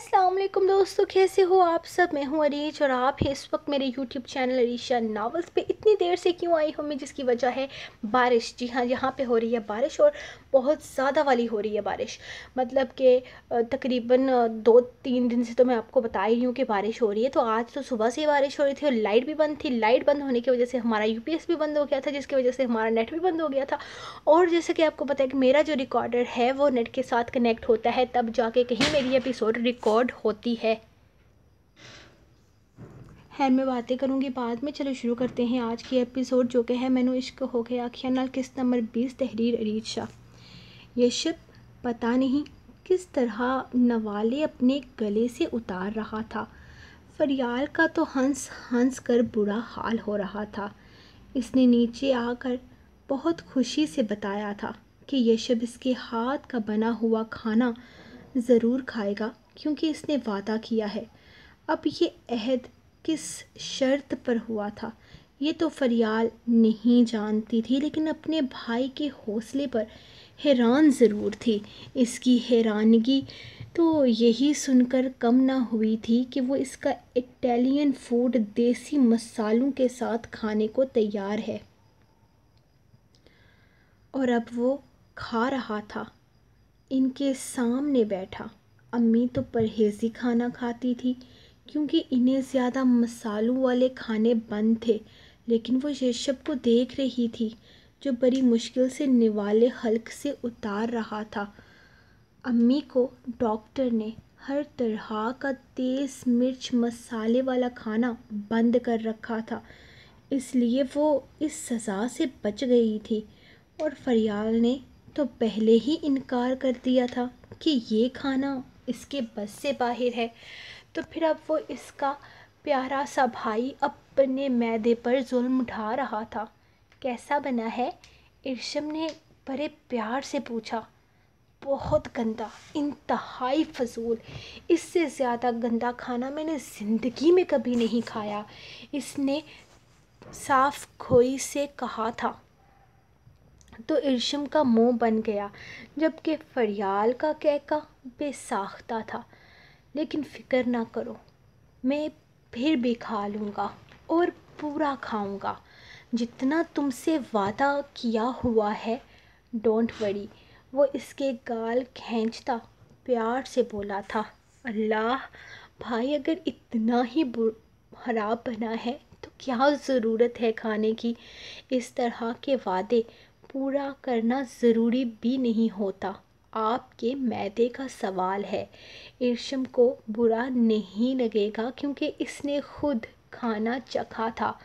वालेकुम दोस्तों, कैसे हो आप सब? मैं हूँ अरीज और आप इस वक्त मेरे यूट्यूब चैनल अरीशा नावल्स पे। इतनी देर से क्यों आई हूँ मैं, जिसकी वजह है बारिश। जी हाँ यहाँ पे हो रही है बारिश और बहुत ज़्यादा वाली हो रही है बारिश। मतलब कि तकरीबन दो तीन दिन से तो मैं आपको बता ही हूँ कि बारिश हो रही है। तो आज तो सुबह से ही बारिश हो रही थी और लाइट भी बंद थी। लाइट बंद होने की वजह से हमारा यू भी बंद हो गया था, जिसकी वजह से हमारा नेट भी बंद हो गया था। और जैसे कि आपको पता है कि मेरा जो रिकॉर्डर है, वो नेट के साथ कनेक्ट होता है। तब जाके कहीं मेरी एपिसोड रिकॉर्ड होती है। खैर, मैं बातें करूँगी बाद में। चलो शुरू करते हैं आज की एपिसोड जो कि है मैंने इश्क हो गया आखिया नाल किस्त नंबर बीस तहरीर अरीज शाह। ये शब पता नहीं किस तरह नवाले अपने गले से उतार रहा था। फरियाल का तो हंस हंस कर बुरा हाल हो रहा था। इसने नीचे आकर बहुत खुशी से बताया था कि यशब इसके हाथ का बना हुआ खाना ज़रूर खाएगा। क्योंकि इसने वादा किया है। अब ये अहद किस शर्त पर हुआ था? ये तो फरियाल नहीं जानती थी, लेकिन अपने भाई के हौसले पर हैरान ज़रूर थी। इसकी हैरानगी तो यही सुनकर कम ना हुई थी कि वो इसका इटालियन फ़ूड देसी मसालों के साथ खाने को तैयार है। और अब वो खा रहा था। इनके सामने बैठा। अम्मी तो परहेज़ी खाना खाती थी, क्योंकि इन्हें ज़्यादा मसालों वाले खाने बंद थे, लेकिन वो यशब को देख रही थी, जो बड़ी मुश्किल से निवाले हल्क से उतार रहा था। अम्मी को डॉक्टर ने हर तरह का तेज़ मिर्च मसाले वाला खाना बंद कर रखा था, इसलिए वो इस सज़ा से बच गई थी, और फरियाल ने तो पहले ही इनकार कर दिया था कि ये खाना इसके बस से बाहर है। तो फिर अब वो इसका प्यारा सा भाई अपने मैदे पर जुल्म उठा रहा था। कैसा बना है? इर्शम ने बड़े प्यार से पूछा। बहुत गंदा, इंतहाई फजूल। इससे ज़्यादा गंदा खाना मैंने ज़िंदगी में कभी नहीं खाया। इसने साफ़ खोई से कहा था। तो इर्शम का मुँह बन गया, जबकि फरियाल का कहका बेसाख्ता था। लेकिन फ़िक्र ना करो, मैं फिर भी खा लूँगा और पूरा खाऊँगा। जितना तुमसे वादा किया हुआ है, डोंट वरी। वो इसके गाल खींचता, प्यार से बोला था, अल्लाह, भाई अगर इतना ही खराब बना है तो क्या ज़रूरत है खाने की? इस तरह के वादे पूरा करना ज़रूरी भी नहीं होता। आपके मैदे का सवाल है। इर्शम को बुरा नहीं लगेगा क्योंकि इसने खुद खाना चखा था।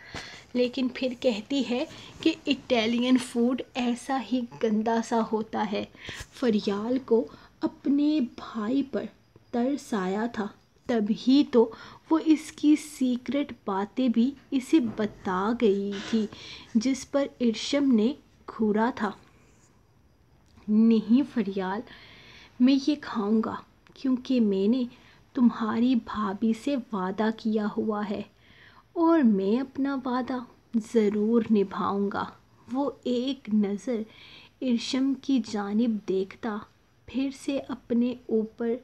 लेकिन फिर कहती है कि इटालियन फ़ूड ऐसा ही गंदा सा होता है। फरियाल को अपने भाई पर तरस आया था। तभी तो वो इसकी सीक्रेट बातें भी इसे बता गई थी, जिस पर इर्शम ने घूरा था। नहीं फरियाल, मैं ये खाऊँगा, क्योंकि मैंने तुम्हारी भाभी से वादा किया हुआ है और मैं अपना वादा ज़रूर निभाऊँगा। वो एक नज़र इर्शम की जानिब देखता, फिर से अपने ऊपर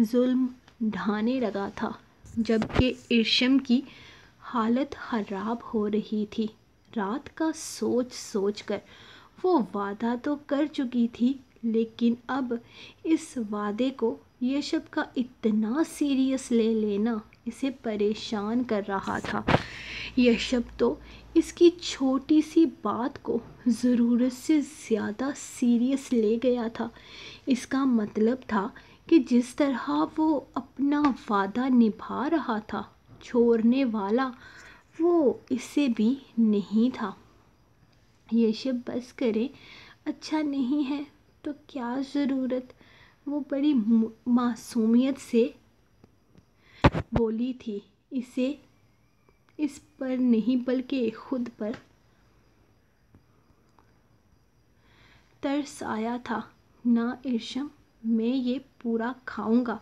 जुल्म ढाने लगा था, जबकि इर्शम की हालत ख़राब हो रही थी। रात का सोच सोच कर वो वादा तो कर चुकी थी, लेकिन अब इस वादे को यशब का इतना सीरियस ले लेना इसे परेशान कर रहा था। यशब तो इसकी छोटी सी बात को ज़रूरत से ज़्यादा सीरियस ले गया था। इसका मतलब था कि जिस तरह वो अपना वादा निभा रहा था, छोड़ने वाला वो इसे भी नहीं था। ये शब बस करें अच्छा नहीं है तो क्या ज़रूरत? वो बड़ी मासूमियत से बोली थी। इसे, इस पर नहीं बल्कि खुद पर तरस आया था। ना इर्शम मैं ये पूरा खाऊँगा।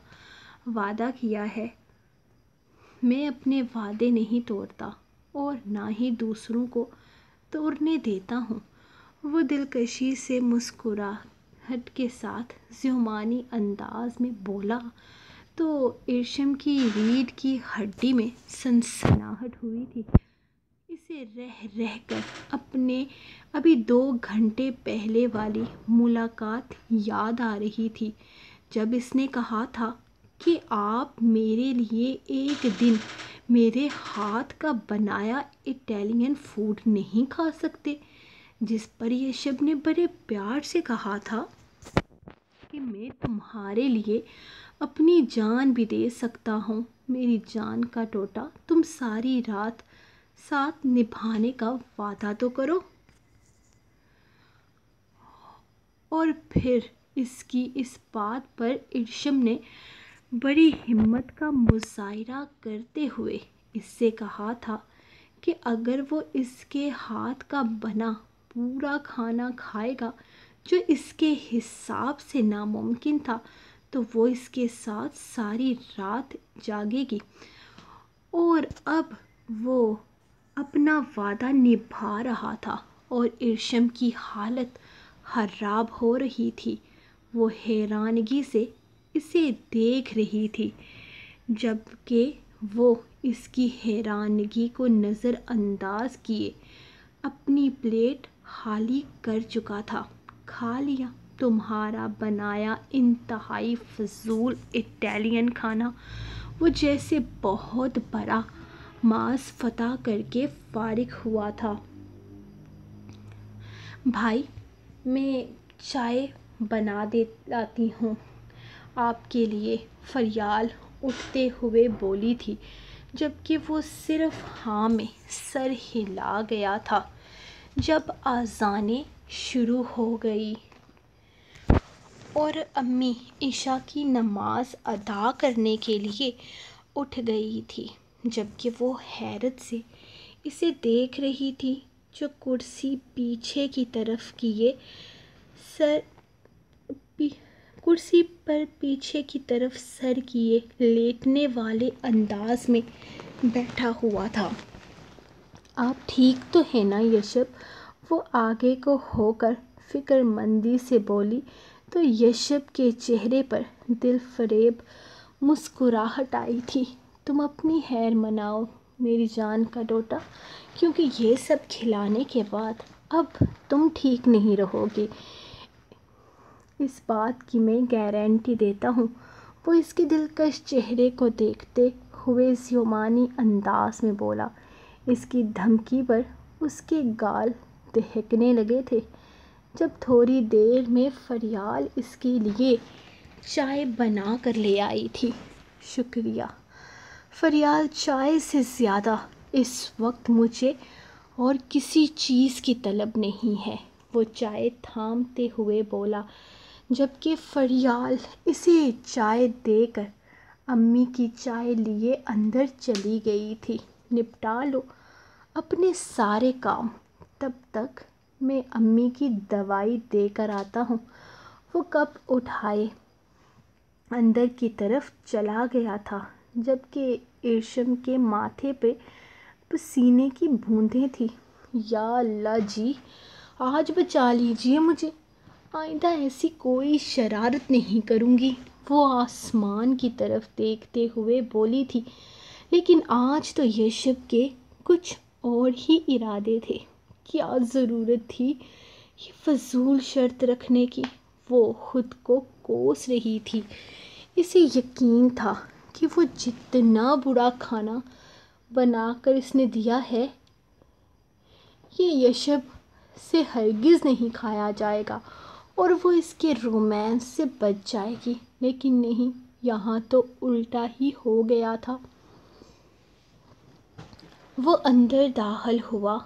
वादा किया है। मैं अपने वादे नहीं तोड़ता और ना ही दूसरों को तोड़ने देता हूँ। वो दिलकशी से मुस्कुराहट के साथ जुमानी अंदाज में बोला तो इर्शम की रीढ़ की हड्डी में सनसनाहट हुई थी। इसे रह रह कर अपने, अभी दो घंटे पहले वाली मुलाकात याद आ रही थी, जब इसने कहा था कि आप मेरे लिए एक दिन मेरे हाथ का बनाया इटालियन फ़ूड नहीं खा सकते। जिस पर यशब ने बड़े प्यार से कहा था कि मैं तुम्हारे लिए अपनी जान भी दे सकता हूँ। मेरी जान का टोटा तुम सारी रात साथ निभाने का वादा तो करो। और फिर इसकी इस बात पर इर्शम ने बड़ी हिम्मत का मुजाहरा करते हुए इससे कहा था कि अगर वो इसके हाथ का बना पूरा खाना खाएगा, जो इसके हिसाब से नामुमकिन था तो वो इसके साथ सारी रात जागेगी। और अब वो अपना वादा निभा रहा था और इर्शम की हालत खराब हो रही थी। वो हैरानगी से इसे देख रही थी, जबकि वो इसकी हैरानगी को नज़रअंदाज किए। अपनी प्लेट खाली कर चुका था। खा लिया, तुम्हारा बनाया इंतहाई फजूल इटालियन खाना। वो जैसे बहुत बड़ा मांस फतह करके फारिग हुआ था। भाई, मैं चाय बना दे, लाती हूँ। आपके लिए फरियाल उठते हुए बोली थी, जबकि वो सिर्फ़ हाँ में सर हिला गया था, जब आज़ानें शुरू हो गई। और अम्मी ईशा की नमाज़ अदा करने के लिए उठ गई थी, जबकि वो हैरत से इसे देख रही थी, जो कुर्सी पीछे की तरफ़ किए सर कुर्सी पर पीछे की तरफ़ सर किए लेटने वाले अंदाज में बैठा हुआ था। आप ठीक तो है ना यशब? वो आगे को होकर फिक्रमंदी से बोली तो यशब के चेहरे पर दिल फरेब मुस्कुराहट आई थी। तुम अपनी हैर मनाओ मेरी जान का डोटा, क्योंकि ये सब खिलाने के बाद अब तुम ठीक नहीं रहोगे। इस बात की मैं गारंटी देता हूँ। वो इसके दिलकश चेहरे को देखते हुए ज्योमानी अंदाज में बोला, इसकी धमकी पर उसके गाल दहकने लगे थे। जब थोड़ी देर में फरियाल इसके लिए चाय बना कर ले आई थी। शुक्रिया। फरियाल चाय से ज़्यादा इस वक्त मुझे और किसी चीज़ की तलब नहीं है। वो चाय थामते हुए बोला जबकि फरियाल इसे चाय देकर अम्मी की चाय लिए अंदर चली गई थी। निपटा लो अपने सारे काम। तब तक मैं अम्मी की दवाई देकर आता हूँ। वो कप उठाए, अंदर की तरफ़ चला गया था, जबकि ईर्षम के माथे पे पसीने की बूंदें थी। या अल्लाह जी, आज बचा लीजिए मुझे। आइंदा ऐसी कोई शरारत नहीं करूँगी। वो आसमान की तरफ़ देखते हुए बोली थी, लेकिन आज तो यशब के कुछ और ही इरादे थे। क्या ज़रूरत थी ये फजूल शर्त रखने की? वो खुद को कोस रही थी। इसे यकीन था कि वो जितना बुरा खाना बनाकर इसने दिया है, ये यशब से हरगिज़ नहीं खाया जाएगा। और वो इसके रोमांस से बच जाएगी। लेकिन नहीं, यहाँ तो उल्टा ही हो गया था। वो अंदर दाखिल हुआ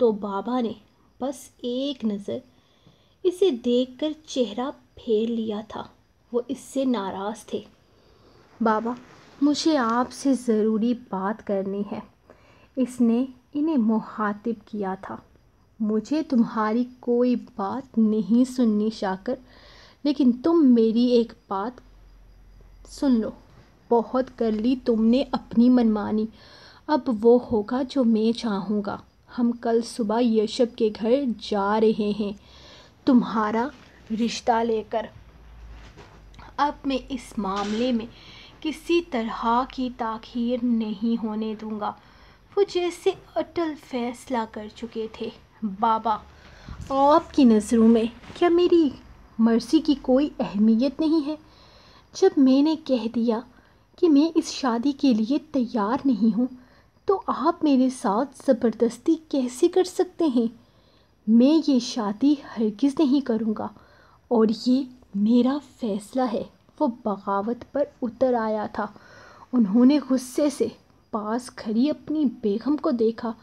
तो बाबा ने बस एक नज़र इसे देखकर चेहरा फेर लिया था। वो इससे नाराज़ थे। बाबा, मुझे आपसे ज़रूरी बात करनी है। इसने इन्हें मुखातिब किया था। मुझे तुम्हारी कोई बात नहीं सुननी शाकर, लेकिन तुम मेरी एक बात सुन लो। बहुत कर ली तुमने अपनी मनमानी। अब वो होगा जो मैं चाहूँगा। हम कल सुबह यशब के घर जा रहे हैं। तुम्हारा रिश्ता लेकर। अब मैं इस मामले में किसी तरह की ताखीर नहीं होने दूँगा। वो जैसे अटल फैसला कर चुके थे। बाबा, आपकी नज़रों में क्या मेरी मर्ज़ी की कोई अहमियत नहीं है? जब मैंने कह दिया कि मैं इस शादी के लिए तैयार नहीं हूँ तो आप मेरे साथ ज़बरदस्ती कैसे कर सकते हैं? मैं ये शादी हरगिज़ नहीं करूँगा। और ये मेरा फ़ैसला है। वो बगावत पर उतर आया था। उन्होंने गुस्से से पास खड़ी अपनी बेगम को देखा।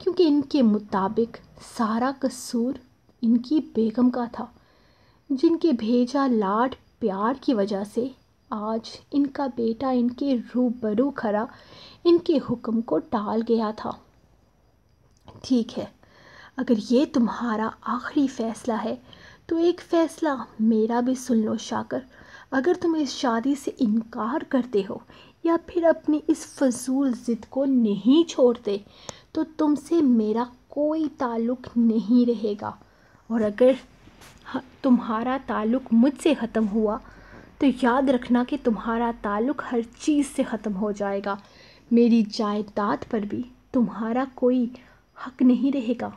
क्योंकि इनके मुताबिक सारा कसूर इनकी बेगम का था, जिनके भेजा लाड प्यार की वजह से आज इनका बेटा इनके रूबरू खरा इनके हुक्म को टाल गया था। ठीक है, अगर ये तुम्हारा आखिरी फ़ैसला है तो एक फ़ैसला मेरा भी सुन लो शाकर। अगर तुम इस शादी से इनकार करते हो या फिर अपनी इस फजूल ज़िद को नहीं छोड़ते तो तुमसे मेरा कोई ताल्लुक़ नहीं रहेगा। और अगर तुम्हारा ताल्लुक़ मुझसे ख़त्म हुआ तो याद रखना कि तुम्हारा ताल्लुक़ हर चीज़ से ख़त्म हो जाएगा। मेरी जायदाद पर भी तुम्हारा कोई हक नहीं रहेगा।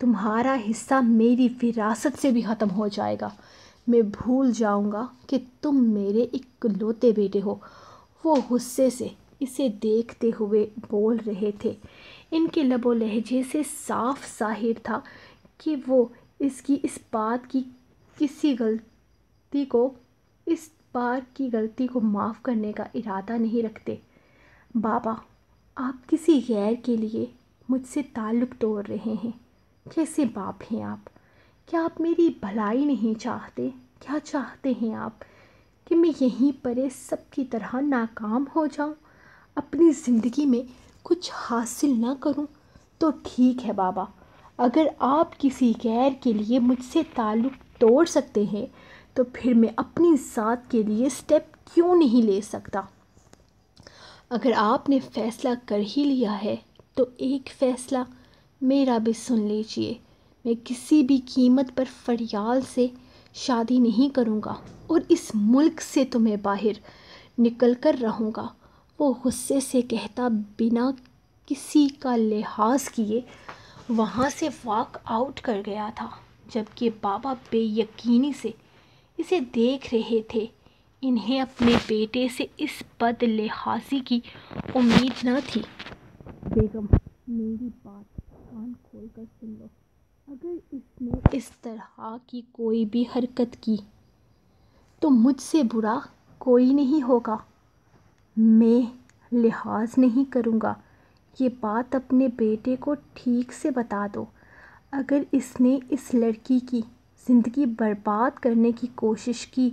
तुम्हारा हिस्सा मेरी विरासत से भी ख़त्म हो जाएगा। मैं भूल जाऊँगा कि तुम मेरे इकलौते बेटे हो। वो गुस्से से इसे देखते हुए बोल रहे थे। इनके लबो लहजे से साफ़ ज़ाहिर था कि वो इसकी इस बात की किसी गलती को, इस बार की गलती को माफ़ करने का इरादा नहीं रखते। बाबा, आप किसी गैर के लिए मुझसे ताल्लुक़ तोड़ रहे हैं। कैसे बाप हैं आप? क्या आप मेरी भलाई नहीं चाहते? क्या चाहते हैं आप कि मैं यहीं पर सबकी तरह नाकाम हो जाऊँ? अपनी ज़िंदगी में कुछ हासिल ना करूँ तो ठीक है बाबा। अगर आप किसी गैर के लिए मुझसे ताल्लुक़ तोड़ सकते हैं तो फिर मैं अपनी ज़ात के लिए स्टेप क्यों नहीं ले सकता? अगर आपने फ़ैसला कर ही लिया है तो एक फ़ैसला मेरा भी सुन लीजिए। मैं किसी भी कीमत पर फरियाल से शादी नहीं करूँगा, और इस मुल्क से तो मैं बाहर निकल कर रहूँगा। वो गुस्से से कहता, बिना किसी का लिहाज किए वहाँ से वॉक आउट कर गया था, जबकि बाबा बेयकीनी से इसे देख रहे थे। इन्हें अपने बेटे से इस बद लिहाजी की उम्मीद न थी। बेगम, मेरी बात कान खोल कर सुन लो। अगर इसने इस तरह की कोई भी हरकत की तो मुझसे बुरा कोई नहीं होगा। मैं लिहाज नहीं करूँगा। ये बात अपने बेटे को ठीक से बता दो। अगर इसने इस लड़की की ज़िंदगी बर्बाद करने की कोशिश की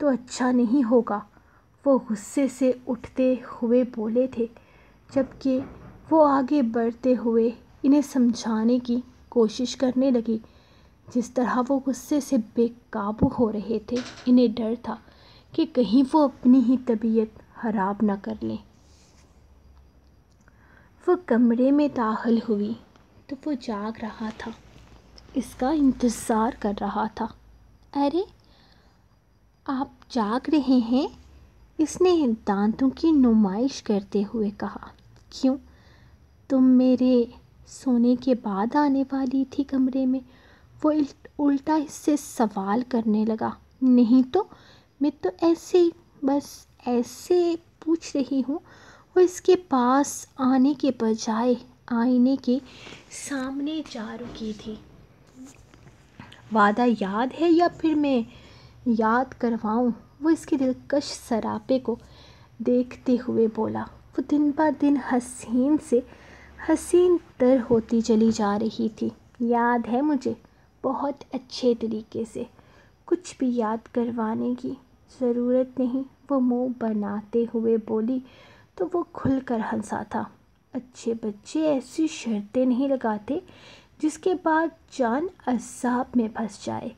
तो अच्छा नहीं होगा। वो गुस्से से उठते हुए बोले थे, जबकि वो आगे बढ़ते हुए इन्हें समझाने की कोशिश करने लगी। जिस तरह वो गुस्से से बेकाबू हो रहे थे, इन्हें डर था कि कहीं वो अपनी ही तबीयत ख़राब ना कर लें। वो कमरे में दाखिल हुई तो वो जाग रहा था। इसका इंतज़ार कर रहा था। अरे, आप जाग रहे हैं? इसने दांतों की नुमाइश करते हुए कहा। क्यों? तुम मेरे सोने के बाद आने वाली थी कमरे में। वो उल्टा इससे सवाल करने लगा। नहीं तो मैं तो ऐसे बस ऐसे पूछ रही हूँ, वो इसके पास आने के बजाय आईने के सामने जा रुकी थी। वादा याद है या फिर मैं याद करवाऊँ? वो इसके दिलकश सरापे को देखते हुए बोला। वो दिन ब दिन हसीन से हसीन तर होती चली जा रही थी। याद है मुझे? बहुत अच्छे तरीके से। कुछ भी याद करवाने की ज़रूरत नहीं। वो मुँह बनाते हुए बोली तो वो खुलकर हंसा था। अच्छे बच्चे ऐसी शर्तें नहीं लगाते जिसके बाद जान अजाब में फंस जाए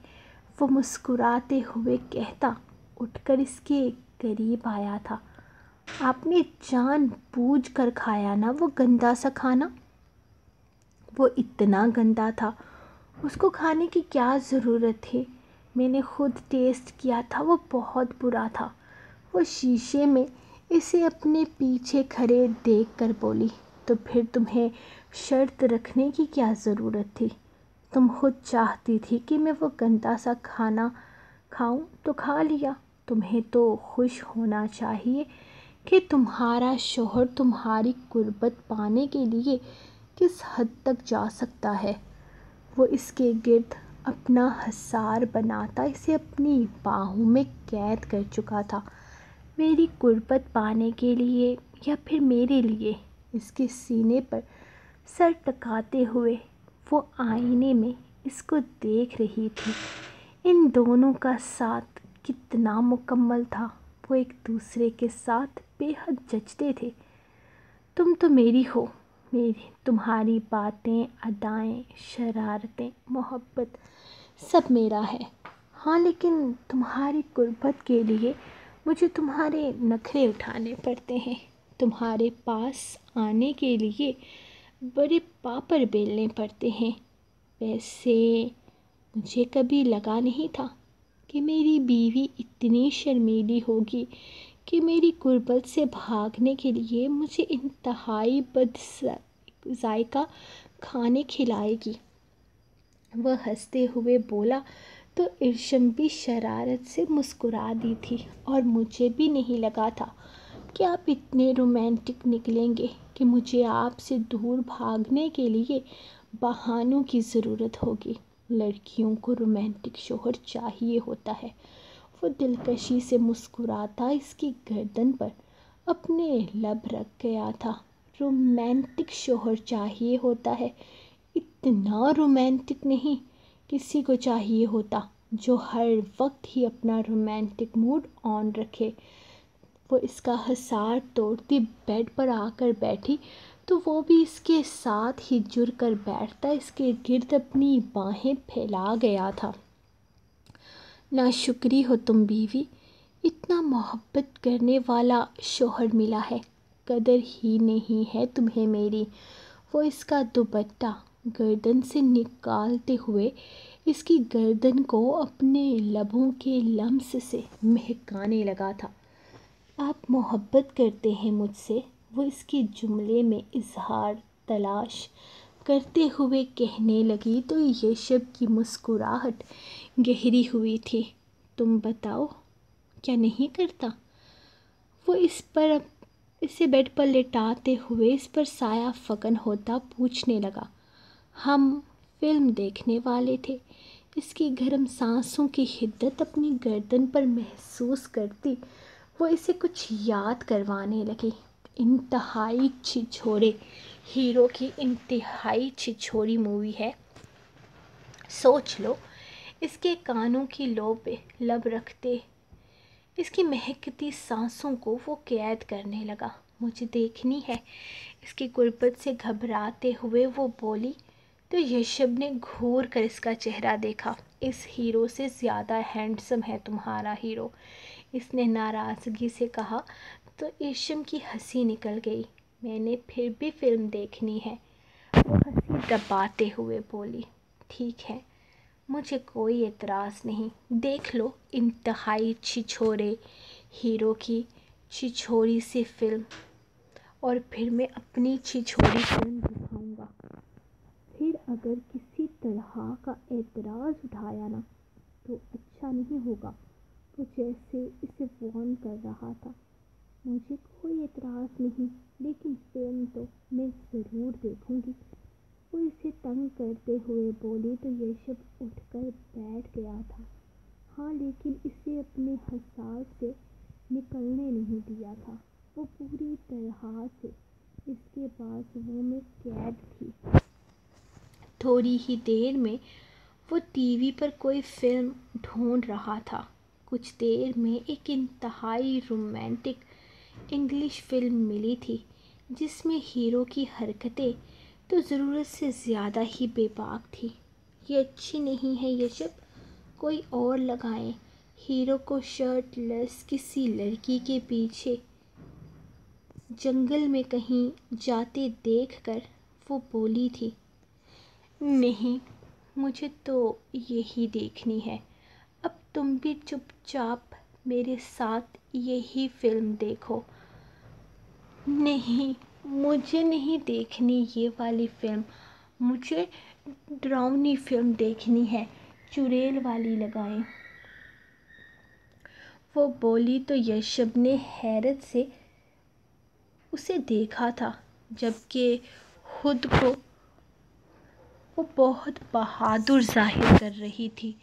वो मुस्कुराते हुए कहता, उठकर इसके करीब आया था। आपने जान बूझ कर खाया ना वो गंदा सा खाना? वो इतना गंदा था। उसको खाने की क्या ज़रूरत थी? मैंने खुद टेस्ट किया था, वो बहुत बुरा था। वो शीशे में इसे अपने पीछे खड़े देख कर बोली तो फिर तुम्हें शर्त रखने की क्या ज़रूरत थी? तुम खुद चाहती थी कि मैं वो गंदा सा खाना खाऊं तो खा लिया। तुम्हें तो खुश होना चाहिए कि तुम्हारा शोहर तुम्हारी गुर्बत पाने के लिए किस हद तक जा सकता है। वो इसके गिर्द अपना हसार बनाता, इसे अपनी बाहों में कैद कर चुका था। मेरी कुर्बत पाने के लिए या फिर मेरे लिए इसके सीने पर सर टकाते हुए वो आईने में इसको देख रही थी। इन दोनों का साथ कितना मुकम्मल था। वो एक दूसरे के साथ बेहद जचते थे। तुम तो मेरी हो। मेरी तुम्हारी बातें, अदाएँ, शरारतें, मोहब्बत सब मेरा है। हाँ लेकिन तुम्हारी गुर्बत के लिए मुझे तुम्हारे नखरे उठाने पड़ते हैं। तुम्हारे पास आने के लिए बड़े पापड़ बेलने पड़ते हैं। वैसे मुझे कभी लगा नहीं था कि मेरी बीवी इतनी शर्मीली होगी कि मेरी गुर्बत से भागने के लिए मुझे इंतहाई बद जायका खाने खिलाएगी। वह हँसते हुए बोला तो इर्शम भी शरारत से मुस्कुरा दी थी और मुझे भी नहीं लगा था कि आप इतने रोमांटिक निकलेंगे कि मुझे आपसे दूर भागने के लिए बहानों की ज़रूरत होगी। लड़कियों को रोमांटिक शोहर चाहिए होता है। वो दिलकशी से मुस्कुराता इसकी गर्दन पर अपने लब रख गया था। रोमांटिक शोहर चाहिए होता है। इतना रोमांटिक नहीं किसी को चाहिए होता, जो हर वक्त ही अपना रोमांटिक मूड ऑन रखे। वो इसका हसार तोड़ती बेड पर आकर बैठी तो वो भी इसके साथ ही जुड़ कर बैठता, इसके गिर्द अपनी बाहें फैला गया था। ना शुक्री हो तुम बीवी, इतना मोहब्बत करने वाला शोहर मिला है, कदर ही नहीं है तुम्हें मेरी। वो इसका दुपट्टा गर्दन से निकालते हुए इसकी गर्दन को अपने लबों के लम्स से महकाने लगा था। आप मोहब्बत करते हैं मुझसे, वो इसके जुमले में इजहार, तलाश करते हुए कहने लगी तो यशब की मुस्कुराहट गहरी हुई थी। तुम बताओ, क्या नहीं करता? वो इस पर इसे बेड पर लेटाते हुए इस पर साया फगन होता पूछने लगा। हम फ़िल्म देखने वाले थे। इसकी गर्म सांसों की हिद्दत अपनी गर्दन पर महसूस करती, वो इसे कुछ याद करवाने लगी। इंतहाई छिछोरे, हीरो की इंतहाई छिछोरी मूवी है। सोच लो, इसके कानों की लो पे लब रखते। इसकी महकती सांसों को वो कैद करने लगा। मुझे देखनी है। इसकी गुर्बत से घबराते हुए वो बोली तो यशब ने घूर कर इसका चेहरा देखा। इस हीरो से ज़्यादा हैंडसम है तुम्हारा हीरो, इसने नाराज़गी से कहा। तो ईशम की हँसी निकल गई। मैंने फिर भी फ़िल्म देखनी है। वो हँसी दबाते हुए बोली, ठीक है, मुझे कोई एतराज़ नहीं। देख लो इंतहाई छिछोरे, हीरो की छिछोरी सी फ़िल्म। और फिर मैं अपनी छिछोरी फ़िल्म अगर किसी तरह का एतराज़ उठाया ना तो अच्छा नहीं होगा। वो जैसे इसे वॉर्न कर रहा था। मुझे कोई एतराज़ नहीं, लेकिन फ़िल्म तो मैं ज़रूर देखूँगी। वो इसे तंग करते हुए बोली तो यशब उठकर बैठ गया था। हाँ लेकिन इसे अपने हसास से निकलने नहीं दिया था। वो पूरी तरह से इसके पास वो में कैद थी। थोड़ी ही देर में वो टीवी पर कोई फ़िल्म ढूंढ रहा था। कुछ देर में एक इंतहाई रोमांटिक इंग्लिश फ़िल्म मिली थी, जिसमें हीरो की हरकतें तो ज़रूरत से ज़्यादा ही बेबाक थी। ये अच्छी नहीं है ये सब कोई और लगाएँ। हीरो को शर्ट लेस किसी लड़की के पीछे जंगल में कहीं जाते देखकर वो बोली थी नहीं, मुझे तो यही देखनी है। अब तुम भी चुपचाप मेरे साथ यही फ़िल्म देखो। नहीं, मुझे नहीं देखनी ये वाली फ़िल्म। मुझे ड्राउनी फ़िल्म देखनी है, चुड़ैल वाली लगाएँ। वो बोली तो यशब ने हैरत से उसे देखा था, जबकि खुद को वो बहुत बहादुर ज़ाहिर कर रही थी।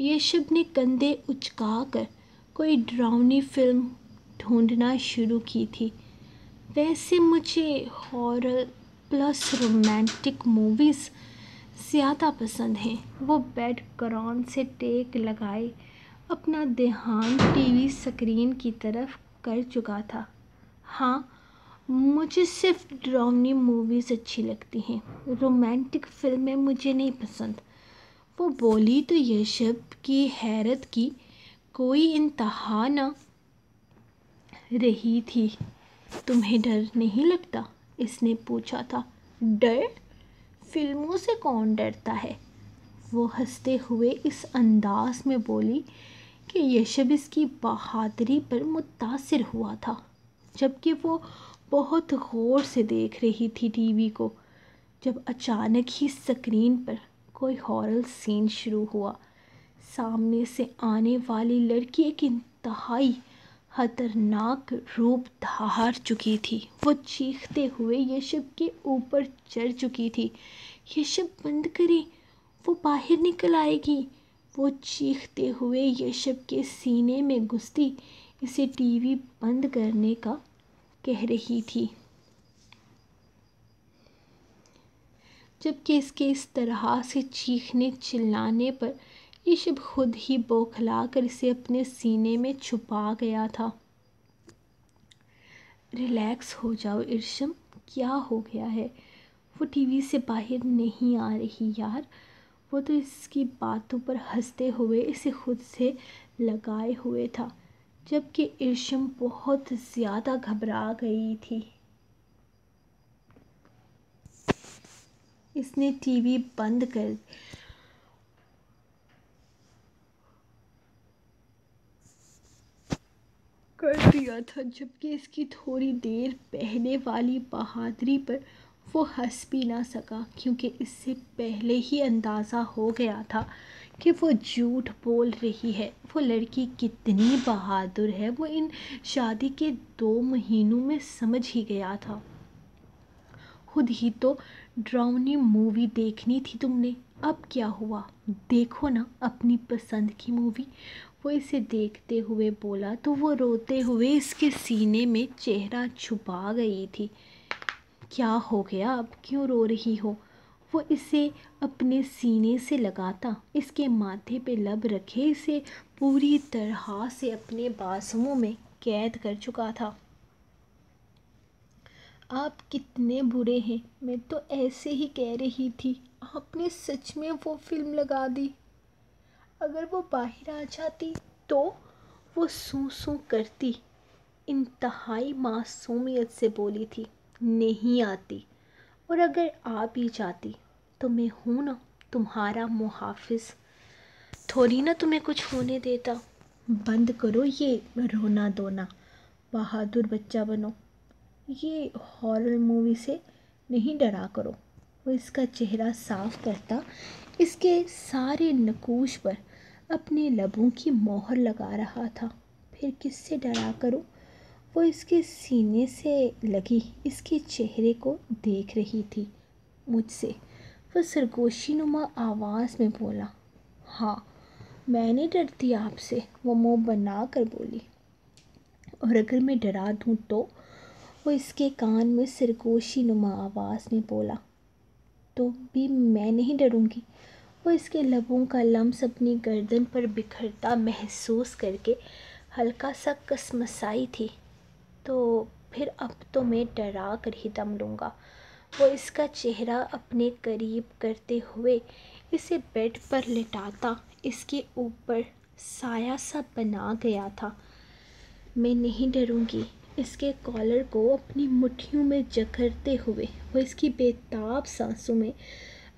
यशब ने कंधे उचका कर कोई ड्राउनी फ़िल्म ढूंढना शुरू की थी। वैसे मुझे हॉरर प्लस रोमांटिक मूवीज़ ज़्यादा पसंद हैं। वो बेड करान से टेक लगाए अपना ध्यान टीवी स्क्रीन की तरफ़ कर चुका था। हाँ मुझे सिर्फ़ ड्रामनी मूवीज़ अच्छी लगती हैं। रोमांटिक फ़िल्में मुझे नहीं पसंद। वो बोली तो यशब की हैरत की कोई इंतहा न रही थी। तुम्हें डर नहीं लगता? इसने पूछा था। डर? फ़िल्मों से कौन डरता है? वो हँसते हुए इस अंदाज में बोली कि यशब इसकी बहादुरी पर मुतासर हुआ था, जबकि वो बहुत गौर से देख रही थी टीवी को, जब अचानक ही स्क्रीन पर कोई हॉरल सीन शुरू हुआ। सामने से आने वाली लड़की एक इंतहाई खतरनाक रूप धार चुकी थी। वो चीखते हुए यशब के ऊपर चढ़ चुकी थी। यशब, बंद करे, वो बाहर निकल आएगी। वो चीखते हुए यशब के सीने में घुसती। इसे टीवी बंद करने का कह रही थी। जबकि इसके इस तरह से चीखने चिल्लाने पर ईशब खुद ही बौखला कर इसे अपने सीने में छुपा गया था। रिलैक्स हो जाओ इर्शम क्या हो गया है? वो टीवी से बाहर नहीं आ रही यार। वो तो इसकी बातों पर हँसते हुए इसे खुद से लगाए हुए था। जबकि इर्शम बहुत ज़्यादा घबरा गई थी। इसने टीवी बंद कर कर दिया था, जबकि इसकी थोड़ी देर पहले वाली बहादुरी पर वो हंस भी ना सका, क्योंकि इससे पहले ही अंदाज़ा हो गया था कि वो झूठ बोल रही है। वो लड़की कितनी बहादुर है। वो इन शादी के दो महीनों में समझ ही गया था। खुद ही तो ड्राउनी मूवी देखनी थी तुमने। अब क्या हुआ? देखो ना अपनी पसंद की मूवी। वो इसे देखते हुए बोला तो वो रोते हुए इसके सीने में चेहरा छुपा गई थी। क्या हो गया? अब क्यों रो रही हो? वो इसे अपने सीने से लगाता। इसके माथे पे लब रखे इसे पूरी तरह से अपने बाजुओं में कैद कर चुका था। आप कितने बुरे हैं, मैं तो ऐसे ही कह रही थी। आपने सच में वो फ़िल्म लगा दी। अगर वो बाहर आ जाती तो वो सू सू करती। इंतहाई मासूमियत से बोली थी, नहीं आती। और अगर आ भी जाती तो मैं हूँ ना तुम्हारा मुहाफिज। थोड़ी ना तुम्हें कुछ होने देता। बंद करो ये रोना धोना। बहादुर बच्चा बनो। ये हॉरर मूवी से नहीं डरा करो। वो इसका चेहरा साफ़ करता, इसके सारे नकूश पर अपने लबों की मोहर लगा रहा था। फिर किससे डरा करूँ? वो इसके सीने से लगी, इसके चेहरे को देख रही थी मुझसे। वह सरगोशी नुमा आवाज़ में बोला हाँ मैंने डरती आपसे, वो मुँह बना कर बोली। और अगर मैं डरा दूँ तो? वो इसके कान में सरगोशी नुमा आवाज़ में बोला तो भी मैं नहीं डरूँगी? वो इसके लबों का लम्स अपनी गर्दन पर बिखरता महसूस करके हल्का सा कसमसाई थी। तो फिर अब तो मैं डरा कर ही दम लूँगा। वो इसका चेहरा अपने करीब करते हुए इसे बेड पर लिटाता, इसके ऊपर साया सा बना गया था। मैं नहीं डरूँगी। इसके कॉलर को अपनी मुट्ठियों में जकड़ते हुए, वो इसकी बेताब सांसों में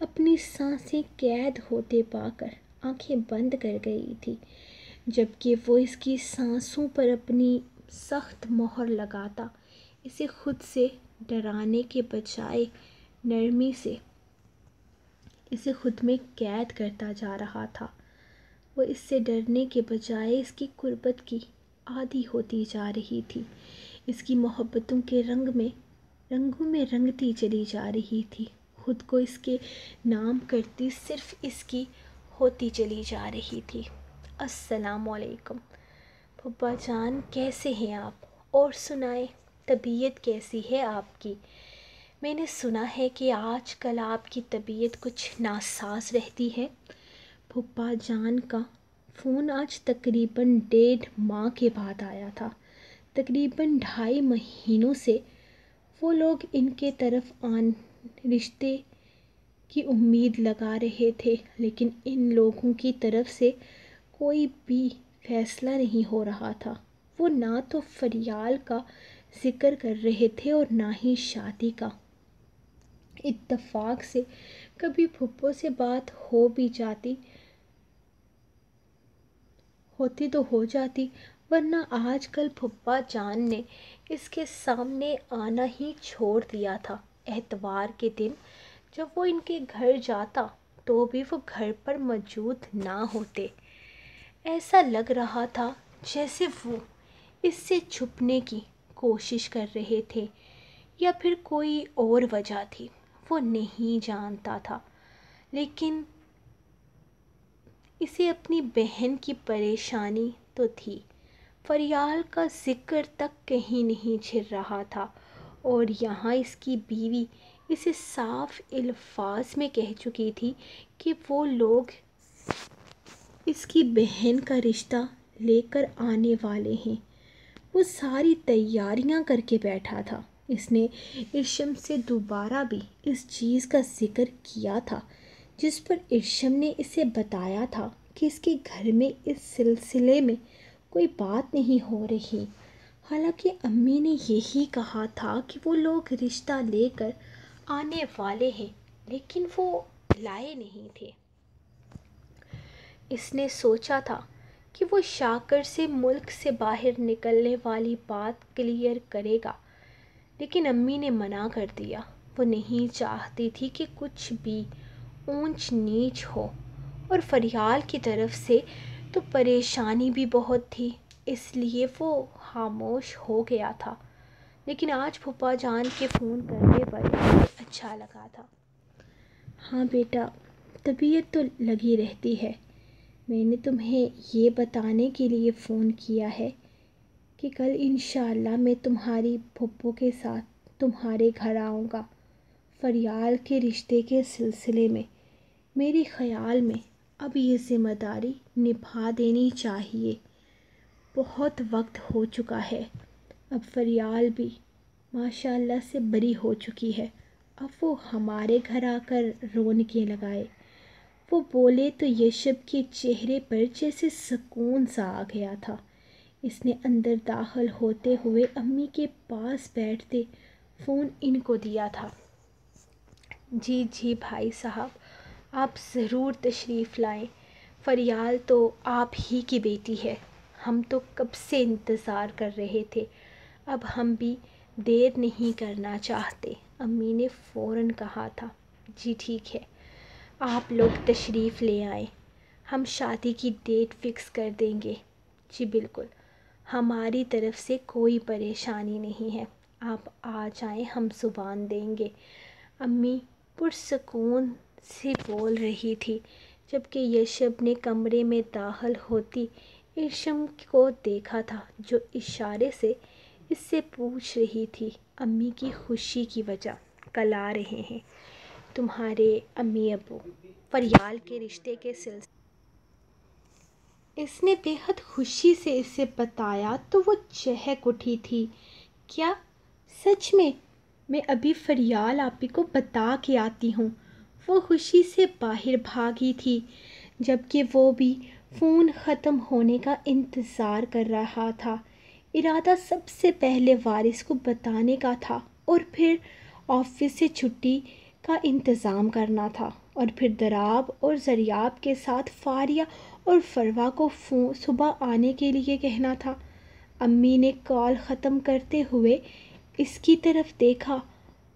अपनी साँसें कैद होते पाकर आँखें बंद कर गई थी, जबकि वो इसकी सांसों पर अपनी सख्त मोहर लगाता। इसे खुद से डराने के बजाय नरमी से, इसे खुद में कैद करता जा रहा था। वो इससे डरने के बजाय इसकी कुर्बत की आदि होती जा रही थी। इसकी मोहब्बतों के रंग में, रंगों में रंगती चली जा रही थी। खुद को इसके नाम करती सिर्फ़ इसकी होती चली जा रही थी। अस्सलामुअलैकुम। पप्पा जान, कैसे हैं आप? और सुनाए, तबीयत कैसी है आपकी? मैंने सुना है कि आजकल आपकी तबीयत कुछ नासाज रहती है। पप्पा जान का फ़ोन आज तकरीबन डेढ़ माह के बाद आया था। तकरीबन ढाई महीनों से वो लोग इनके तरफ़ आन, रिश्ते की उम्मीद लगा रहे थे, लेकिन इन लोगों की तरफ़ से कोई भी फैसला नहीं हो रहा था। वो ना तो फरियाल का ज़िक्र कर रहे थे और ना ही शादी का। इत्तफाक से कभी फुप्पो से बात हो भी जाती, होती तो हो जाती, वरना आजकल फुप्पा जान ने इसके सामने आना ही छोड़ दिया था। एतवार के दिन जब वो इनके घर जाता तो भी वो घर पर मौजूद ना होते। ऐसा लग रहा था जैसे वो इससे छुपने की कोशिश कर रहे थे, या फिर कोई और वजह थी, वो नहीं जानता था। लेकिन इसे अपनी बहन की परेशानी तो थी, फरियाल का ज़िक्र तक कहीं नहीं छिर रहा था, और यहाँ इसकी बीवी इसे साफ़ अल्फाज में कह चुकी थी कि वो लोग इसकी बहन का रिश्ता लेकर आने वाले हैं। वो सारी तैयारियाँ करके बैठा था। इसने इर्शम से दोबारा भी इस चीज़ का ज़िक्र किया था, जिस पर इर्शम ने इसे बताया था कि इसके घर में इस सिलसिले में कोई बात नहीं हो रही। हालाँकि अम्मी ने यही कहा था कि वो लोग रिश्ता लेकर आने वाले हैं, लेकिन वो लाए नहीं थे। इसने सोचा था कि वो शाकर से मुल्क से बाहर निकलने वाली बात क्लियर करेगा, लेकिन अम्मी ने मना कर दिया। वो नहीं चाहती थी कि कुछ भी ऊंच नीच हो, और फरियाल की तरफ़ से तो परेशानी भी बहुत थी, इसलिए वो खामोश हो गया था। लेकिन आज फूफा जान के फ़ोन करने पर अच्छा लगा था। हाँ बेटा, तबीयत तो लगी रहती है मैंने तुम्हें ये बताने के लिए फ़ोन किया है कि कल इन मैं तुम्हारी फुप्पो के साथ तुम्हारे घर आऊँगा, फरियाल के रिश्ते के सिलसिले में। मेरे ख़याल में अब ये ज़िम्मेदारी निभा देनी चाहिए। बहुत वक्त हो चुका है, अब फरियाल भी माशाल्लाह से बरी हो चुकी है। अब वो हमारे घर आकर रोनकें लगाए। वो बोले तो यशब के चेहरे पर जैसे सुकून सा आ गया था। इसने अंदर दाखिल होते हुए अम्मी के पास बैठते फ़ोन इनको दिया था। जी जी भाई साहब, आप ज़रूर तशरीफ़ लाएँ। फरियाल तो आप ही की बेटी है। हम तो कब से इंतज़ार कर रहे थे। अब हम भी देर नहीं करना चाहते। अम्मी ने फ़ौर कहा था, जी ठीक है। आप लोग तशरीफ़ ले आए। हम शादी की डेट फ़िक्स कर देंगे। जी बिल्कुल। हमारी तरफ़ से कोई परेशानी नहीं है। आप आ जाएँ, हम ज़ुबान देंगे। अम्मी पुरसकून से बोल रही थी, जबकि यशब ने कमरे में दाखिल होती ईशम को देखा था, जो इशारे से इससे पूछ रही थी, अम्मी की खुशी की वजह, कल आ रहे हैं। तुम्हारे अम्मी अबू फरियाल के रिश्ते के सिलसिले। इसने बेहद खुशी से इसे बताया तो वो चहक उठी थी। क्या सच में मैं अभी फरियाल आप ही को बता के आती हूँ? वो खुशी से बाहर भागी थी, जबकि वो भी फ़ोन ख़त्म होने का इंतज़ार कर रहा था। इरादा सबसे पहले वारिस को बताने का था, और फिर ऑफ़िस से छुट्टी का इंतज़ाम करना था और फिर दराब और जरियाब के साथ फारिया और फरवा को फ़ोन सुबह आने के लिए कहना था। अम्मी ने कॉल ख़त्म करते हुए इसकी तरफ़ देखा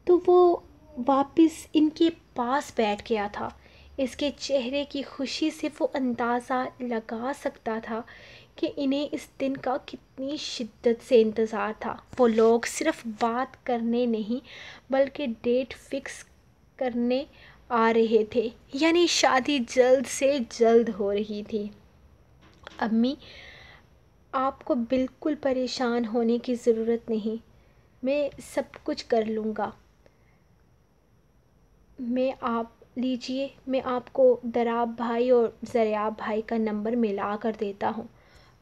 तो वो वापस इनके पास बैठ गया था। इसके चेहरे की खुशी से वो अंदाज़ा लगा सकता था कि इन्हें इस दिन का कितनी शिद्दत से इंतज़ार था। वो लोग सिर्फ़ बात करने नहीं, बल्कि डेट फिक्स करने आ रहे थे। यानी शादी जल्द से जल्द हो रही थी। अम्मी, आपको बिल्कुल परेशान होने की ज़रूरत नहीं। मैं सब कुछ कर लूँगा। मैं आप, लीजिए, मैं आपको दराब भाई और ज़रियाब भाई का नंबर मिला कर देता हूँ।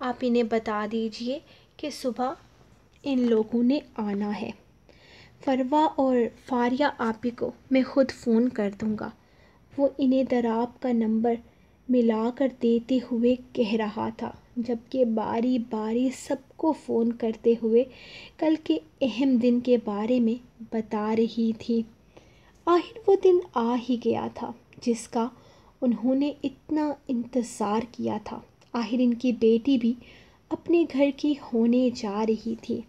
आप इन्हें बता दीजिए कि सुबह इन लोगों ने आना है। फरवा और फारिया आपी को मैं ख़ुद फ़ोन कर दूँगा। वो इन्हें दराब का नंबर मिला कर देते हुए कह रहा था, जबकि बारी बारी सबको फ़ोन करते हुए कल के अहम दिन के बारे में बता रही थी। आखिर वो दिन आ ही गया था, जिसका उन्होंने इतना इंतज़ार किया था। आखिर इनकी बेटी भी अपने घर की होने जा रही थी।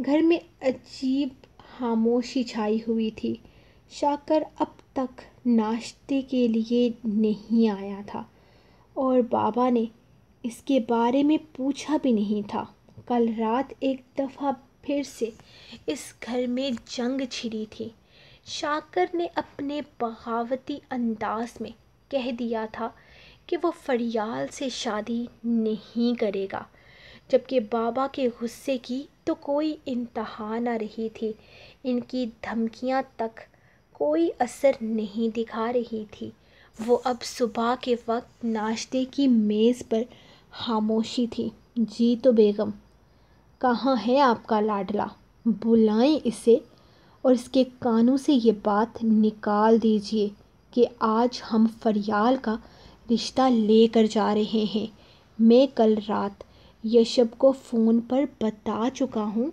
घर में अजीब खामोशी छाई हुई थी। शाकर अब तक नाश्ते के लिए नहीं आया था और बाबा ने इसके बारे में पूछा भी नहीं था। कल रात एक दफ़ा फिर से इस घर में जंग छिड़ी थी। शाकर ने अपने बगावती अंदाज में कह दिया था कि वो फरियाल से शादी नहीं करेगा। जबकि बाबा के गुस्से की तो कोई इंतहा न रही थी। इनकी धमकियाँ तक कोई असर नहीं दिखा रही थी। वो अब सुबह के वक्त नाश्ते की मेज़ पर खामोशी थी। जी तो बेगम, कहाँ है आपका लाडला? बुलाएँ इसे और इसके कानों से ये बात निकाल दीजिए कि आज हम फरियाल का रिश्ता लेकर जा रहे हैं। मैं कल रात यशब को फ़ोन पर बता चुका हूँ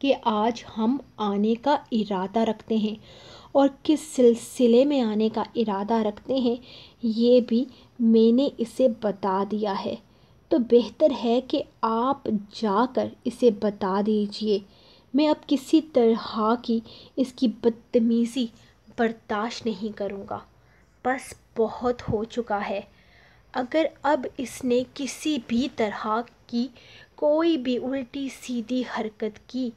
कि आज हम आने का इरादा रखते हैं और किस सिलसिले में आने का इरादा रखते हैं, ये भी मैंने इसे बता दिया है। तो बेहतर है कि आप जाकर इसे बता दीजिए। मैं अब किसी तरह की इसकी बदतमीज़ी बर्दाश्त नहीं करूँगा। बस बहुत हो चुका है। अगर अब इसने किसी भी तरह की कोई भी उल्टी सीधी हरकत की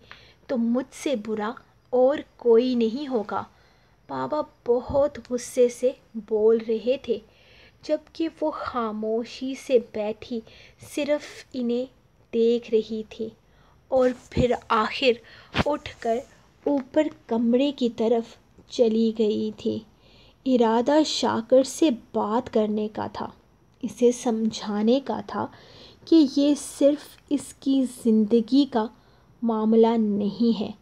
तो मुझसे बुरा और कोई नहीं होगा। बाबा बहुत गुस्से से बोल रहे थे, जबकि वो खामोशी से बैठी सिर्फ़ इन्हें देख रही थी और फिर आखिर उठकर ऊपर कमरे की तरफ़ चली गई थी। इरादा शाकर से बात करने का था। इसे समझाने का था कि ये सिर्फ़ इसकी ज़िंदगी का मामला नहीं है,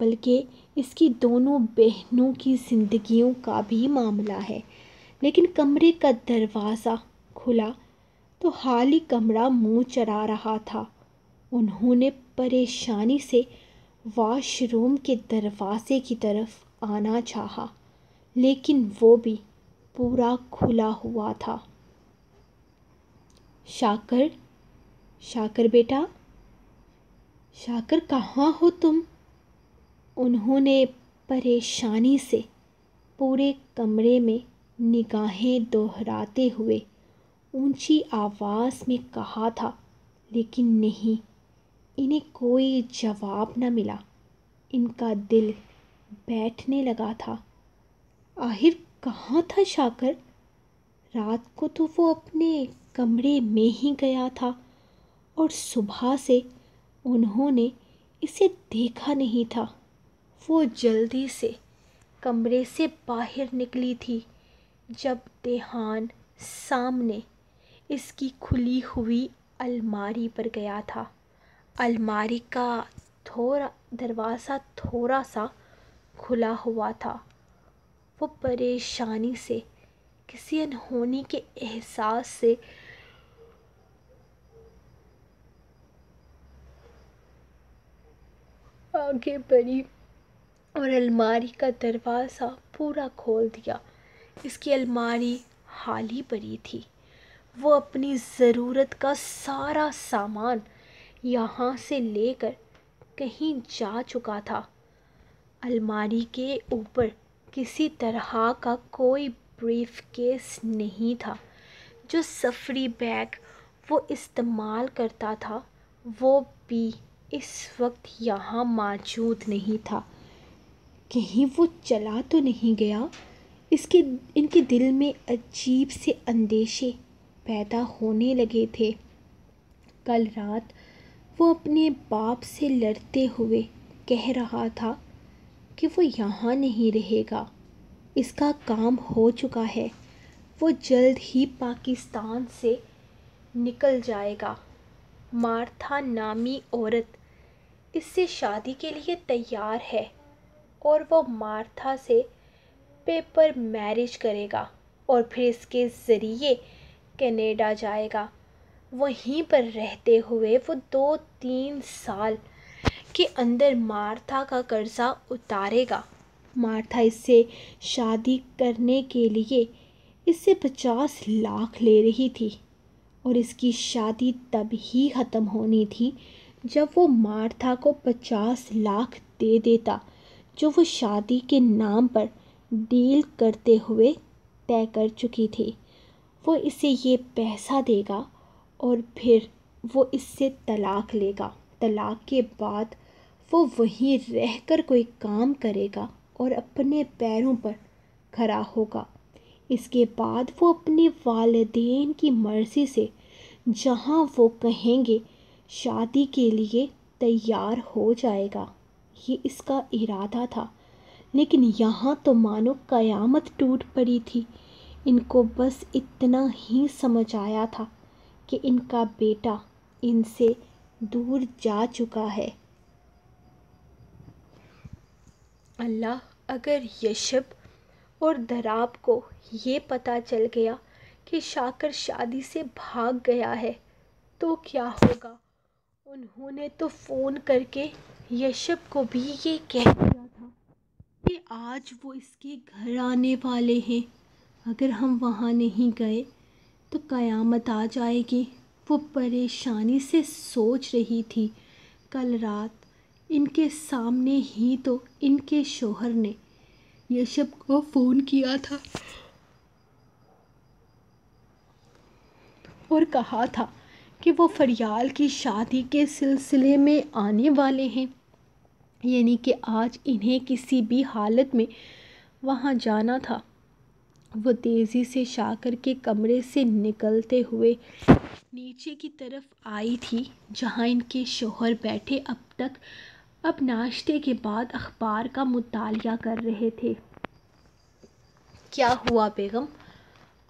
बल्कि इसकी दोनों बहनों की ज़िंदगियों का भी मामला है। लेकिन कमरे का दरवाज़ा खुला तो हाल कमरा मुँह चरा रहा था। उन्होंने परेशानी से वॉशरूम के दरवाजे की तरफ़ आना चाहा, लेकिन वो भी पूरा खुला हुआ था। शाकर शाकर बेटा, शाकर कहाँ हो तुम? उन्होंने परेशानी से पूरे कमरे में निगाहें दोहराते हुए ऊँची आवाज़ में कहा था, लेकिन नहीं, इन्हें कोई जवाब न मिला। इनका दिल बैठने लगा था। आखिर कहाँ था शाकर? रात को तो वो अपने कमरे में ही गया था और सुबह से उन्होंने इसे देखा नहीं था। वो जल्दी से कमरे से बाहर निकली थी, जब देहान सामने इसकी खुली हुई अलमारी पर गया था। अलमारी का थोड़ा, दरवाज़ा थोड़ा सा खुला हुआ था। वो परेशानी से किसी अनहोनी के एहसास से आगे बढ़ी और अलमारी का दरवाज़ा पूरा खोल दिया। इसकी अलमारी हाली पड़ी थी। वो अपनी ज़रूरत का सारा सामान यहाँ से लेकर कहीं जा चुका था। अलमारी के ऊपर किसी तरह का कोई ब्रीफ केस नहीं था। जो सफरी बैग वो इस्तेमाल करता था, वो भी इस वक्त यहाँ मौजूद नहीं था। कहीं वो चला तो नहीं गया। इसके, इनके दिल में अजीब से अंदेशे पैदा होने लगे थे। कल रात वो अपने बाप से लड़ते हुए कह रहा था कि वो यहाँ नहीं रहेगा। इसका काम हो चुका है। वो जल्द ही पाकिस्तान से निकल जाएगा। मार्था नामी औरत इससे शादी के लिए तैयार है और वो मार्था से पेपर मैरिज करेगा और फिर इसके ज़रिए कनाडा जाएगा। वहीं पर रहते हुए वो दो तीन साल के अंदर मार्था का कर्ज़ा उतारेगा। मार्था इससे शादी करने के लिए इससे पचास लाख ले रही थी और इसकी शादी तब ही ख़त्म होनी थी जब वो मार्था को पचास लाख दे देता, जो वो शादी के नाम पर डील करते हुए तय कर चुकी थी, वो इसे ये पैसा देगा और फिर वो इससे तलाक लेगा। तलाक के बाद वो वहीं रहकर कोई काम करेगा और अपने पैरों पर खड़ा होगा। इसके बाद वो अपने वालदेन की मर्ज़ी से जहाँ वो कहेंगे शादी के लिए तैयार हो जाएगा। ये इसका इरादा था। लेकिन यहाँ तो मानो क़यामत टूट पड़ी थी। इनको बस इतना ही समझ आया था कि इनका बेटा इनसे दूर जा चुका है। अल्लाह अगर यशब और दराब को ये पता चल गया कि शाकर शादी से भाग गया है तो क्या होगा? उन्होंने तो फ़ोन करके यशब को भी ये कह दिया था कि आज वो इसके घर आने वाले हैं। अगर हम वहाँ नहीं गए तो क़यामत आ जाएगी। वो परेशानी से सोच रही थी। कल रात इनके सामने ही तो इनके शोहर ने यशब को फ़ोन किया था और कहा था कि वो फरियाल की शादी के सिलसिले में आने वाले हैं। यानी कि आज इन्हें किसी भी हालत में वहाँ जाना था। वो तेज़ी से शाकर के कमरे से निकलते हुए नीचे की तरफ़ आई थी, जहाँ इनके शोहर बैठे अब तक अब नाश्ते के बाद अखबार का मुतालिया कर रहे थे। क्या हुआ बेगम?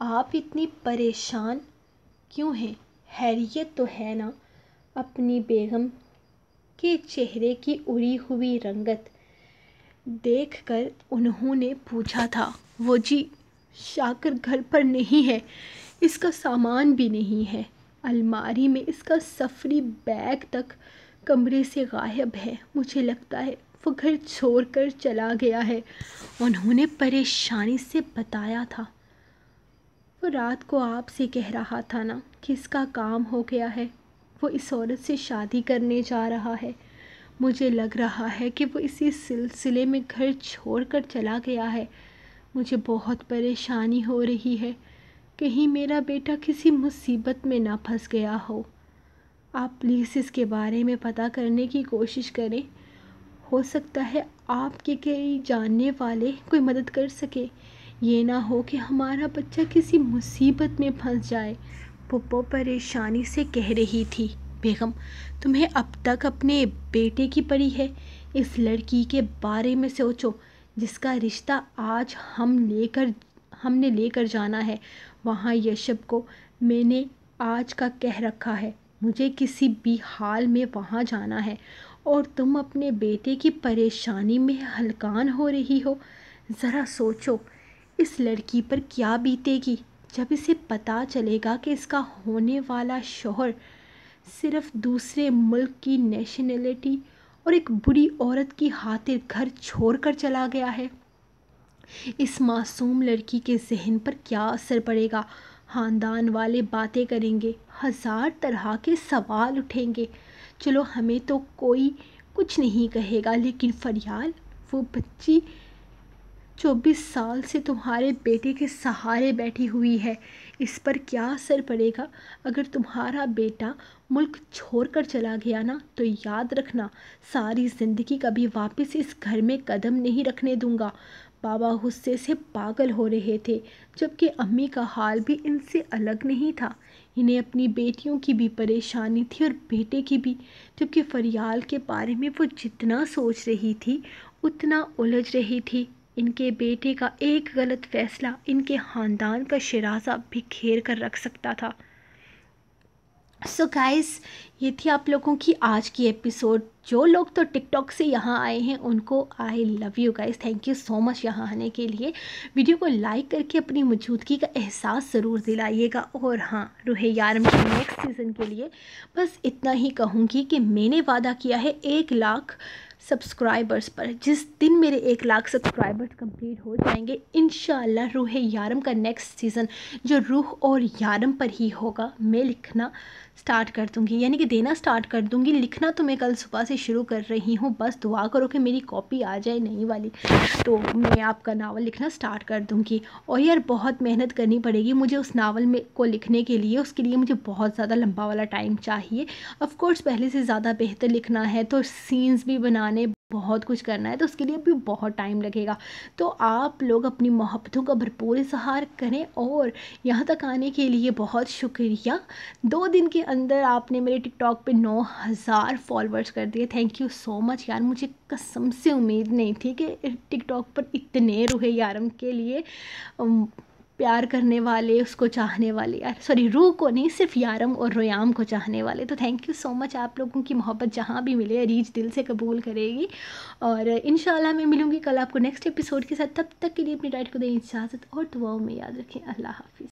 आप इतनी परेशान क्यों हैं? हैरियत तो है ना, अपनी बेगम के चेहरे की उड़ी हुई रंगत देखकर उन्होंने पूछा था, वो जी, शाकर घर पर नहीं है, इसका सामान भी नहीं है, अलमारी में इसका सफरी बैग तक कमरे से गायब है, मुझे लगता है वो घर छोड़कर चला गया है। उन्होंने परेशानी से बताया था। वो रात को आपसे कह रहा था ना कि इसका काम हो गया है? वो इस औरत से शादी करने जा रहा है। मुझे लग रहा है कि वो इसी सिलसिले में घर छोड़कर चला गया है। मुझे बहुत परेशानी हो रही है। कहीं मेरा बेटा किसी मुसीबत में ना फंस गया हो। आप प्लीज़ इसके बारे में पता करने की कोशिश करें। हो सकता है आपके कई जानने वाले कोई मदद कर सके। ये ना हो कि हमारा बच्चा किसी मुसीबत में फंस जाए। पुप्पो परेशानी से कह रही थी, बेगम, तुम्हें अब तक अपने बेटे की पड़ी है? इस लड़की के बारे में सोचो, जिसका रिश्ता आज हम लेकर, हमने लेकर जाना है। वहाँ यशब को मैंने आज का कह रखा है, मुझे किसी भी हाल में वहाँ जाना है। और तुम अपने बेटे की परेशानी में हलकान हो रही हो। ज़रा सोचो, इस लड़की पर क्या बीतेगी? जब इसे पता चलेगा कि इसका होने वाला शोहर सिर्फ़ दूसरे मुल्क की नेशनलिटी और एक बुरी औरत की खातिर घर छोड़कर चला गया है, इस मासूम लड़की के जहन पर क्या असर पड़ेगा? ख़ानदान वाले बातें करेंगे, हज़ार तरह के सवाल उठेंगे। चलो, हमें तो कोई कुछ नहीं कहेगा, लेकिन फरियाल, वो बच्ची चौबीस साल से तुम्हारे बेटे के सहारे बैठी हुई है। इस पर क्या असर पड़ेगा? अगर तुम्हारा बेटा मुल्क छोड़कर चला गया ना तो याद रखना, सारी ज़िंदगी कभी वापस इस घर में कदम नहीं रखने दूँगा। बाबा गुस्से से पागल हो रहे थे, जबकि अम्मी का हाल भी इनसे अलग नहीं था। इन्हें अपनी बेटियों की भी परेशानी थी और बेटे की भी, जबकि फरियाल के बारे में वो जितना सोच रही थी, उतना उलझ रही थी। इनके बेटे का एक गलत फैसला इनके ख़ानदान का शराजा बिखेर कर रख सकता था। सो so गाइस ये थी आप लोगों की आज की एपिसोड जो लोग तो टिकटॉक से यहाँ आए हैं, उनको I love you guys thank you so much यहाँ आने के लिए। वीडियो को लाइक करके अपनी मौजूदगी का एहसास ज़रूर दिलाइएगा। और हाँ रूहे यारम के नेक्स्ट सीज़न के लिए बस इतना ही कहूँगी कि मैंने वादा किया है एक लाख सब्सक्राइबर्स पर। जिस दिन मेरे एक लाख सब्सक्राइबर्स कंप्लीट हो जाएँगे इन रूह यारम का नेक्स्ट सीज़न जो रूह और यारम पर ही होगा, मैं लिखना स्टार्ट कर दूँगी, यानी कि देना स्टार्ट कर दूँगी, लिखना तो मैं कल सुबह से शुरू कर रही हूँ, बस दुआ करो कि मेरी कॉपी आ जाए नई वाली। तो मैं आपका नावल लिखना स्टार्ट कर दूँगी। और यार, बहुत मेहनत करनी पड़ेगी मुझे उस नावल में को लिखने के लिए, उसके लिए मुझे बहुत ज़्यादा लंबा वाला टाइम चाहिए। ऑफकोर्स पहले से ज़्यादा बेहतर लिखना है तो सीन्स भी बनाने बहुत कुछ करना है तो उसके लिए भी बहुत टाइम लगेगा। तो आप लोग अपनी मोहब्बतों का भरपूर इजहार करें और यहाँ तक आने के लिए बहुत शुक्रिया। दो दिन के अंदर आपने मेरे टिकटॉक पे नौ हज़ार फॉलोअर्स कर दिए। थैंक यू सो मच यार, मुझे कसम से उम्मीद नहीं थी कि टिकटॉक पर इतने रूहे यारम के लिए प्यार करने वाले, उसको चाहने वाले, यार सॉरी रूह को नहीं, सिर्फ़ यारम और रोयाम को चाहने वाले। तो थैंक यू सो मच आप लोगों की मोहब्बत जहाँ भी मिले रीच दिल से कबूल करेगी। और इन मैं मिलूँगी कल आपको नेक्स्ट एपिसोड के साथ। तब तक के लिए अपनी डाइट को दें इजाज़त और दुआओं में याद रखें। अल्लाह हाफिज़।